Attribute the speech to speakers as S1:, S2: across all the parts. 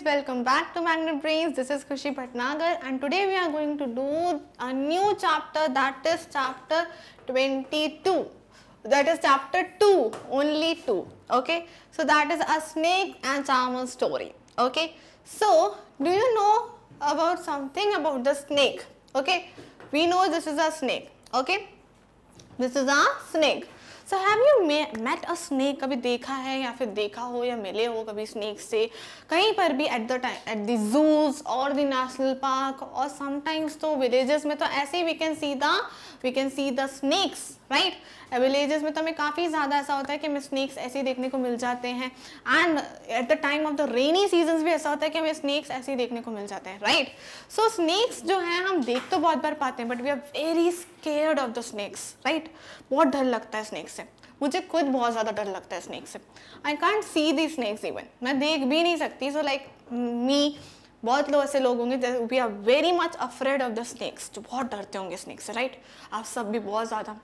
S1: welcome back to Magnet Brains. This is Khushi Bhatnagar and today we are going to do a new chapter that is chapter 22. That is chapter 2, only 2. Okay, so that is a snake and charmer story. Okay, so do you know about something about the snake? Okay, we know this is a snake. Okay, this is a snake. So have you met a snake कभी देखा है या फिर देखा हो या मिले हो कभी स्नेक से? कहीं पर भी at the time at the zoos और द नेशनल पार्क और समटाइम्स तो विलेजेस में तो ऐसे ही we can see the we can see the snakes right villages में तो हमें काफ़ी ज़्यादा ऐसा होता है कि हमें स्नेक्स ऐसे ही देखने को मिल जाते हैं। And at the time of the rainy season भी ऐसा होता है कि हमें स्नेक्स ऐसे ही देखने को मिल जाते हैं। राइट सो स्नेक्स जो है, हम देख तो बहुत बार पाते हैं but we are very scared of the snakes right बहुत डर लगता है स्नेक्स से। मुझे खुद बहुत ज़्यादा डर लगता है स्नेक से। I can't see the snakes even मैं देख भी नहीं सकती सो लाइक मी बहुत लोग ऐसे लोग होंगे we are very much afraid of the snakes जो बहुत डरते होंगे स्नेक से। राइट आप सब भी बहुत ज़्यादा।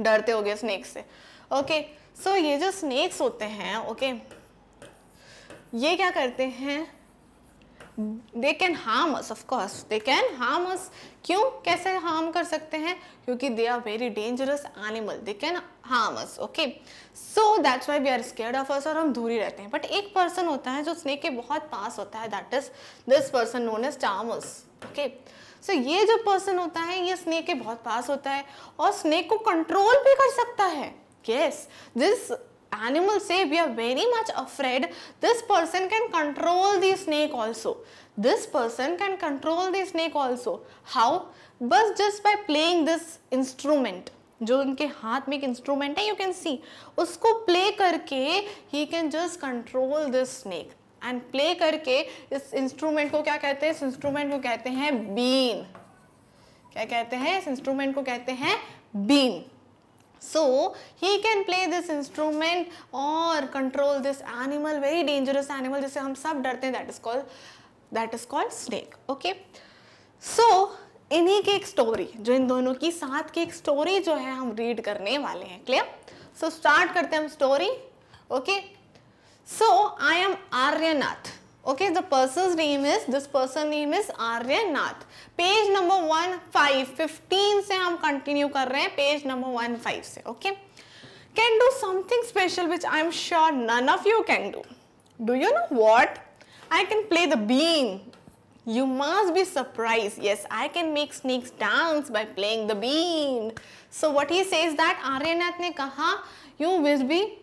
S1: डरते हो गए स्नेक से। ओके सो ये जो स्नेक्स होते हैं ओके ये क्या करते हैं? They can harm us of course they can harm us क्यों? कैसे हार्म कर सकते हैं? क्योंकि they are very dangerous animal they can harm us okay so that's why we are scared of us और हम दूर ही रहते हैं। बट एक पर्सन होता है जो स्नेक के बहुत पास होता है that is this person known as charmers okay so ये जो पर्सन होता है, ये स्नेक के बहुत पास होता है और स्नेक को कंट्रोल भी कर सकता है। यस दिस एनिमल से we are very much afraid this person can control the snake also this person can control the snake also how बस just by playing this instrument जो उनके हाथ में एक इंस्ट्रूमेंट है यू कैन सी उसको play करके ही can just control this snake and play करके इस इंस्ट्रूमेंट को क्या कहते हैं? इस इंस्ट्रूमेंट को कहते हैं बीन क्या कहते हैं? इस इंस्ट्रूमेंट को कहते हैं बीन so, he can play this instrument or control this animal, very dangerous animal, जिसे हम सब डरते हैं, that is called, that is called snake. Okay? So, इन्हीं की एक स्टोरी जो इन दोनों की साथ की एक स्टोरी जो है, हम रीड करने वाले हैं. क्लियर सो स्टार्ट करते हैं हम story okay So I am Aryanath. Okay, the person's name is, this person name is Aryanath. Page number one five fifteen से हम continue कर रहे हैं page number one five से okay. Can do something special which I am sure none of you can do. Do you know what? I can play the bean. You must be surprised. Yes, I can make snakes dance by playing the bean. So what he says that Aryanath ने कहा you will be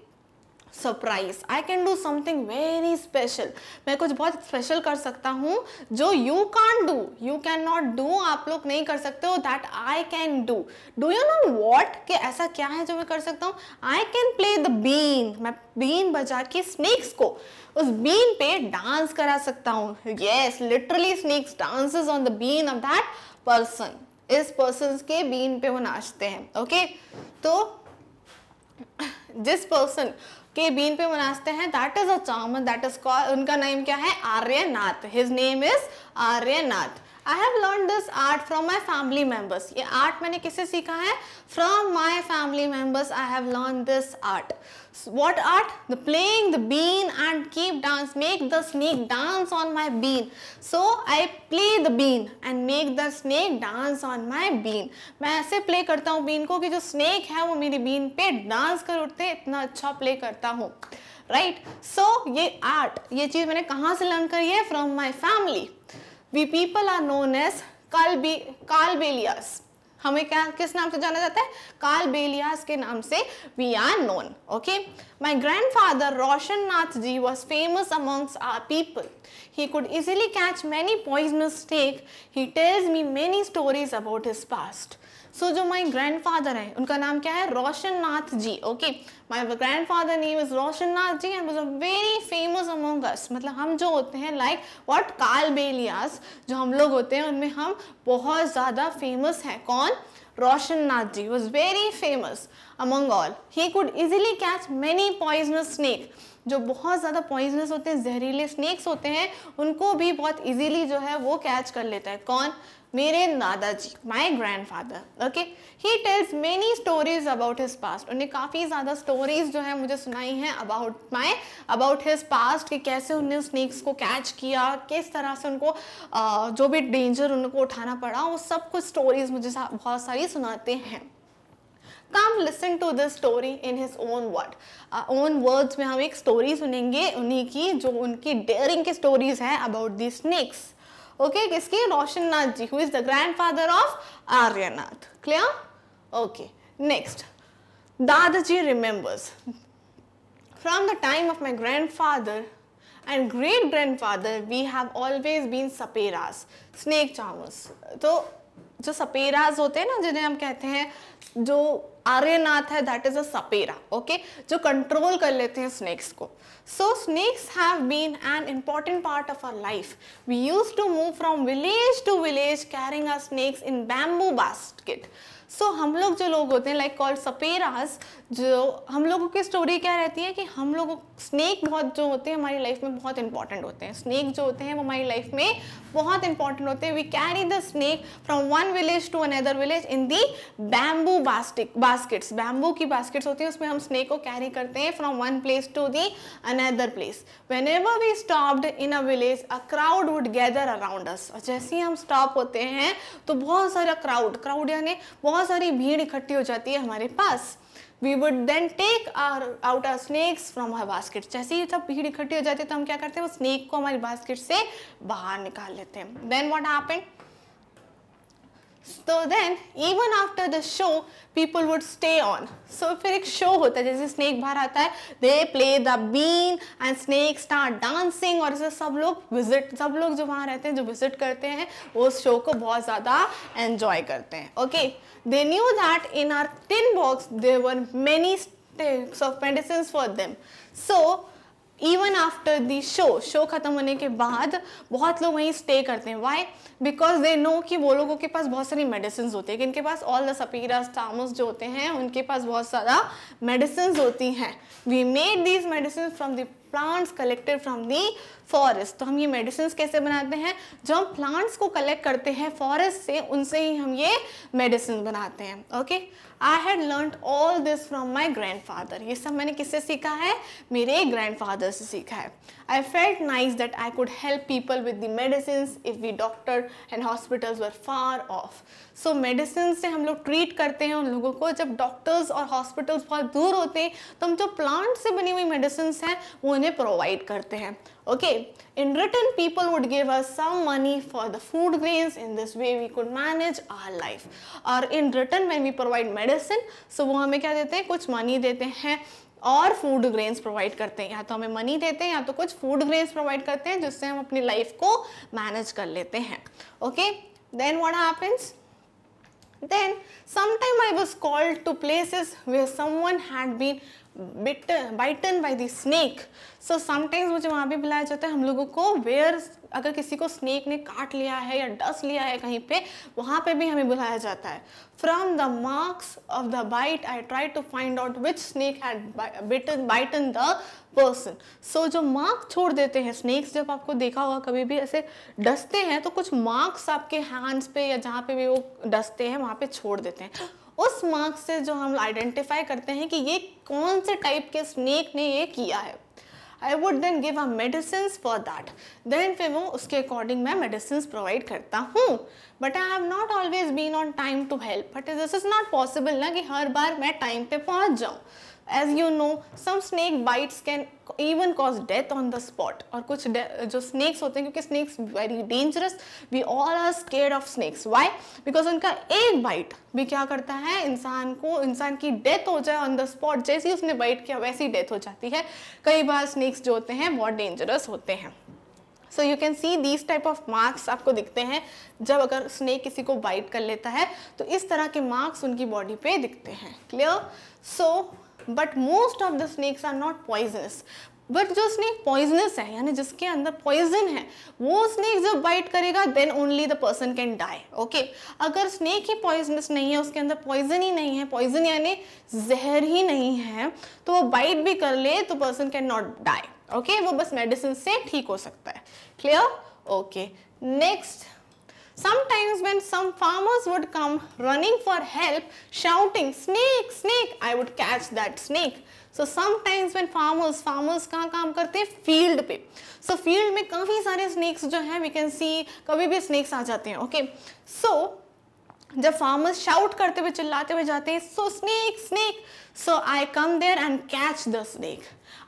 S1: surprise I can do something very special मैं कुछ बहुत special कर सकता हूँ जो you can do you can not do आप लोग नहीं कर सकते हो that I can do do you know what कि ऐसा क्या है जो मैं कर सकता हूँ? I can play the been मैं बीन बजा के स्नेक्स को उस बीन पे डांस करा सकता हूँ. Yes literally snakes dances on the been of that person इस पर्सन के बीन पे वो नाचते हैं. Okay okay? तो जिस पर्सन के बीन पे मनाते हैं that is a charm that is call उनका नेम क्या है? Aryanath. His name is Aryanath. I have learn this art from my family members ये आर्ट मैंने किसे सीखा है? From my family members I have learn this art what art the playing the been and keep dance make the snake dance on my been so I play the been and make the snake dance on my been मैं ऐसे play करता हूँ been को कि जो snake है वो मेरी बीन पे डांस कर उठते, इतना अच्छा प्ले करता हूँ. राइट सो ये आर्ट ये चीज़ मैंने कहाँ से लर्न करी है? From my family we people are known as कालबी Kalbelias हमें क्या, किस नाम से जाना जाता है? काल बेलियास के नाम से we are known okay my grandfather Roshan Nath ji was famous amongst our people he could easily catch many poisonous stake he tells me many stories about his past so जो माई ग्रैंड फादर है, उनका नाम क्या है? Roshan Nath ji okay my grandfather name is Roshan Nath ji and was a very famous among us मतलब हम जो होते हैं लाइक वॉट काल बेलियास जो हम लोग होते हैं, उनमें हम बहुत ज़्यादा फ़ेमस हैं। कौन? Roshan Nath ji was very famous among all he could easily catch many poisonous snake जो बहुत ज़्यादा पॉइजनस होते हैं, जहरीले स्नेक्स होते हैं, उनको भी बहुत इजीली जो है, वो कैच कर लेता है। कौन? मेरे दादाजी my grandfather okay he tells many stories about his past उन्हें काफ़ी ज़्यादा स्टोरीज जो है मुझे सुनाई हैं about my about his past कि कैसे उन्हें स्नेक्स को कैच किया, किस तरह से उनको जो भी डेंजर उनको उठाना पड़ा, वो सब कुछ स्टोरीज मुझे बहुत सारी सुनाते हैं। Come listen to this story in his own word own words में हम एक स्टोरी सुनेंगे उन्हीं की, जो उनकी डेयरिंग की स्टोरीज हैं अबाउट दी स्नेक्स ओके किसकी Roshan Nath ji who is the grandfather of Aryanath clear okay next दादाजी remembers from the time of my grandfather and great grandfather we have always been saperas snake charmers तो जो सपेराज होते हैं ना जिन्हें हम कहते हैं जो आर्यनाथ है that is a Sapera okay जो कंट्रोल कर लेते हैं स्नेक्स को। So snakes have been an important part of our life we use to move from village to village carrying our snakes in bamboo basket so हम लोग जो लोग होते हैं लाइक कॉल्ड सपेरास जो हम लोगों की स्टोरी क्या रहती है कि हम लोग स्नेक बहुत जो होते हैं हमारी लाइफ में बहुत इंपॉर्टेंट होते हैं। स्नेक जो होते हैं वो हमारी लाइफ में बहुत इंपॉर्टेंट होते हैं। We carry the snake from one village to another village in the bamboo basket baskets bamboo की बास्केट्स होती हैं, उसमें हम स्नेक को कैरी करते हैं from one place to the another place whenever we stopped in a village a crowd would gather around us और जैसे ही हम स्टॉप होते हैं तो बहुत सारा क्राउड क्राउड यानी बहुत सारी भीड़ इकट्ठी हो जाती है हमारे पास। We would then take our out our snakes from her basket जैसे ही सब भीड़ इकट्ठी हो जाती है तो हम क्या करते हैं? वो स्नेक को हमारी बास्केट से बाहर निकाल लेते हैं। देन वॉट हैपेंड तो then even after the show people would stay on so फिर एक शो होता है, जैसे स्नेक बाहर आता है they play the been and snake start dancing और ऐसे सब लोग विज़िट सब लोग जो वहाँ रहते हैं, जो विज़िट करते हैं वो शो को बहुत ज़्यादा एन्जॉय करते हैं okay they knew that in our tin box there were many of medicine for them so even after the show show ख़त्म होने के बाद बहुत लोग वहीं स्टे करते हैं। वाई बिकॉज़ दे नो कि वो लोगों के पास बहुत सारी मेडिसिन होती है इनके पास ऑल द सपीरा टामस जो होते हैं, उनके पास बहुत सारा मेडिसिन होती हैं। We made these medicine from the plants collected from the forest तो हम ये मेडिसिन कैसे बनाते हैं? जो हम प्लांट्स को कलेक्ट करते हैं फॉरेस्ट से, उनसे ही हम ये मेडिसिन बनाते हैं okay I had learn all this from my grandfather ये सब मैंने किससे सीखा है? मेरे ग्रैंड फादर से सीखा है। I felt nice that I could help people with the medicine if we doctor and hospitals were far off so medicine से हम लोग ट्रीट करते हैं उन लोगों को। जब डॉक्टर्स और हॉस्पिटल्स बहुत दूर होते हैं तो हम जो प्लांट से बनी हुई मेडिसिन हैं, वो उन्हें प्रोवाइड करते हैं। Okay? In return, people would give us some money for the food grains. In this way, we could manage our life. Or in return, when we provide medicine, so वो हमें क्या देते हैं? कुछ मनी देते हैं। और फ़ूड ग्रेन्स प्रोवाइड करते हैं। या तो हमें मनी देते हैं, या तो कुछ फ़ूड ग्रेन्स प्रोवाइड करते हैं, जिससे हम अपनी लाइफ को मैनेज कर लेते हैं। Okay then what happens then, sometime i was called to places where someone had been bitten bitten by the snake. So sometimes मुझे वहाँ भी बुलाया जाता है, हम लोगों को वेयर अगर किसी को स्नेक ने काट लिया है या डस लिया है कहीं पे, वहाँ पे भी हमें बुलाया जाता है। From the marks of the bite I try to find out which snake had bitten the person so जो मार्क छोड़ देते हैं स्नेक्स जब आपको देखा होगा, कभी भी ऐसे डसते हैं तो कुछ मार्क्स आपके हैंड्स पे या जहाँ पे भी वो डसते हैं, वहाँ पे छोड़ देते हैं। उस मार्क्स से जो हम आइडेंटिफाई करते हैं कि ये कौन से टाइप के स्नेक ने ये किया है। I would then give a medicine for that then फिर वो उसके अकॉर्डिंग मैं मेडिसिन प्रोवाइड करता हूँ। But I have not always been on time to help but this is not possible ना कि हर बार मैं टाइम पे पहुँच जाऊँ। As you know some snake bites can even cause death on the spot और कुछ जो स्नेक्स होते हैं, क्योंकि snakes very dangerous we all are scared of snakes why because उनका एक बाइट भी क्या करता है? इंसान को, इंसान की डेथ हो जाए ऑन द स्पॉट जैसे उसने बाइट किया, वैसी डेथ हो जाती है। कई बार स्नेक्स जो होते हैं, बहुत डेंजरस होते हैं। So you can see these type of marks आपको दिखते हैं, जब अगर स्नेक किसी को बाइट कर लेता है तो इस तरह के मार्क्स उनकी बॉडी पे दिखते हैं। Clear so but most of the snakes are not poisonous. But जो स्नेक पॉइजनस है, यानी जिसके अंदर पॉइजन है, वो स्नेक जब बाइट करेगा then only the person can die okay अगर स्नेक ही पॉइजनस नहीं है, उसके अंदर पॉइजन ही नहीं है पॉइजन यानी जहर ही नहीं है तो वो बाइट भी कर ले तो person can not die okay वो बस मेडिसिन से ठीक हो सकता है. Clear okay next Sometimes when some farmers would come running for help, shouting, snake, snake, I would catch that snake. So sometimes when farmers, farmers कहाँ काम करते हैं फ़ील्ड पे सो so, फ़ील्ड में काफ़ी सारे स्नेक्स जो हैं वी कैन सी कभी भी स्नेक्स आ जाते हैं ओके okay? सो so, जब फार्मर्स शाउट करते हुए चिल्लाते हुए जाते हैं so snake snake so I come there and catch the snake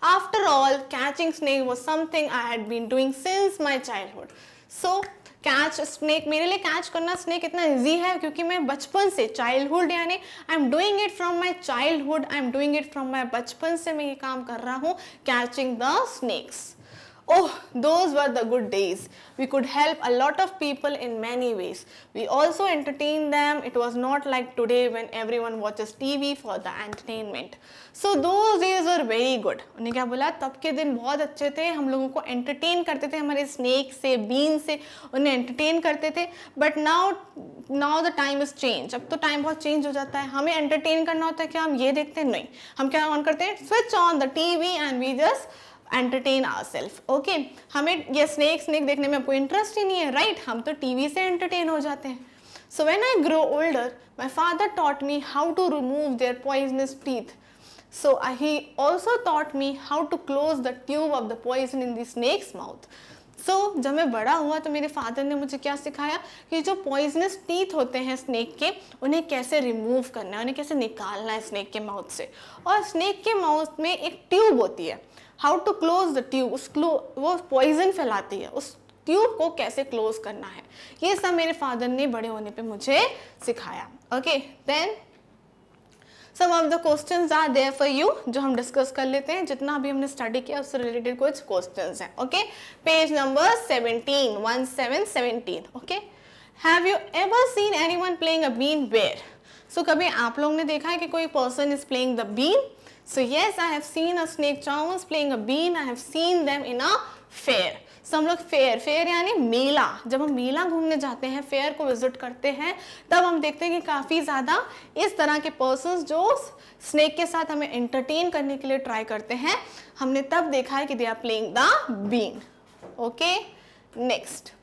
S1: after all catching snake was something I had been doing since my childhood so catch snake मेरे लिए catch करना स्नेक इतना ईजी है क्योंकि मैं बचपन से चाइल्डहुड यानी I am doing it from my childhood I am doing it from my बचपन से मैं ये काम कर रहा हूँ catching the snakes Oh, those were the good days. We could help a lot of people in many ways. We also entertained them. It was not like today when everyone watches TV for the entertainment. So those days were very good. उन्हें क्या बोला तब के दिन बहुत अच्छे थे हम लोगों को entertain करते थे हमारे snake से bean से उन्हें entertain करते थे but now now the time is change अब तो time बहुत change हो जाता है हमें entertain करना होता है क्या हम ये देखते हैं नहीं हम क्या on करते हैं switch on the TV and we just entertain ourself okay हमें ये स्नेक स्नेक देखने में कोई इंटरेस्ट ही नहीं है राइट right? हम तो टीवी से एंटरटेन हो जाते हैं। So when I grow older my father taught me how to remove their poisonous teeth so he also taught me how to close the tube of the poison in the snake's mouth. So so, जब मैं बड़ा हुआ तो मेरे father ने मुझे क्या सिखाया कि जो पॉइजनस टीथ होते हैं स्नेक के उन्हें कैसे रिमूव करना है उन्हें कैसे निकालना है स्नेक के माउथ से। और स्नेक के माउथ में एक ट्यूब होती है। How to close the tube उस क्लो वो पॉइजन फैलाती है, उस ट्यूब को कैसे क्लोज करना है? ये सब मेरे फादर ने बड़े होने पे मुझे सिखाया okay then some of the questions are there for you जो हम डिस्कस कर लेते हैं, जितना अभी हमने स्टडी किया, उससे रिलेटेड कुछ क्वेश्चन हैं okay page number 17 one seven seventeen okay have you ever seen anyone playing a been where so कभी आप लोग ने देखा है कि कोई person is playing the been So yes, I have seen a snake charmers playing a bean. I have seen them in a fair. So हम लोग फेयर फेयर यानी मेला जब हम मेला घूमने जाते हैं फेयर को विज़िट करते हैं तब हम देखते हैं कि काफ़ी ज़्यादा इस तरह के पर्सन जो स्नेक के साथ हमें एंटरटेन करने के लिए ट्राई करते हैं हमने तब देखा है कि they are playing the been okay next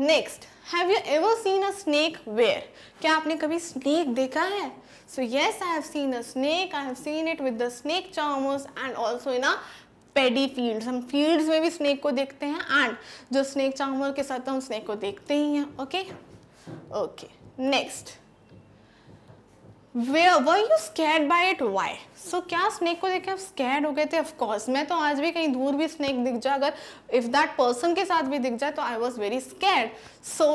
S1: next have you ever seen a snake where क्या आपने कभी स्नेक देखा है? So yes I have seen a snake I have seen it with the snake charmers and also in a paddy fields हम fields में भी snake को देखते हैं. एंड जो स्नेक चार्मर के साथ हम स्नेक को देखते ही हैं okay okay next were you scared by it why so क्या स्नेक को देख आप स्कैड हो गए थे? ऑफकोर्स मैं तो आज भी कहीं दूर भी स्नेक दिख जाए। अगर इफ़ दैट पर्सन के साथ भी दिख जाए तो आई वॉज़ वेरी स्कैड सो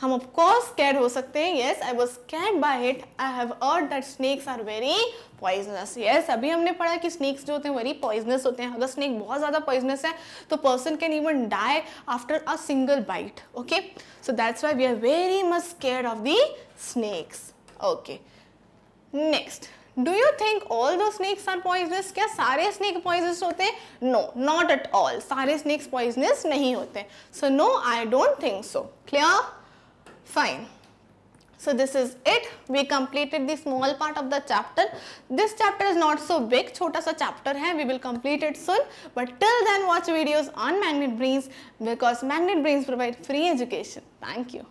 S1: हम ऑफ़ कोर्स स्कैर्ड हो सकते हैं। Yes I was scared by it I have heard that snakes are very poisonous yes अभी हमने पढ़ा कि स्नेक्स जो होते हैं वेरी पॉइजनस होते हैं। अगर स्नेक बहुत ज़्यादा पॉइजनस है तो person can even die after a single bite okay so that's why we are very much scare of the snakes okay next do you think all those snakes are poisonous क्या सारे snake poisonous होते हैं no not at all सारे snakes poisonous नहीं होते so no I don't think so clear Fine. So this is it. We completed the small part of the chapter. This chapter is not so big. Chota sa chapter hai. We will complete it soon. But till then watch videos on Magnet Brains because Magnet Brains provide free education. Thank you.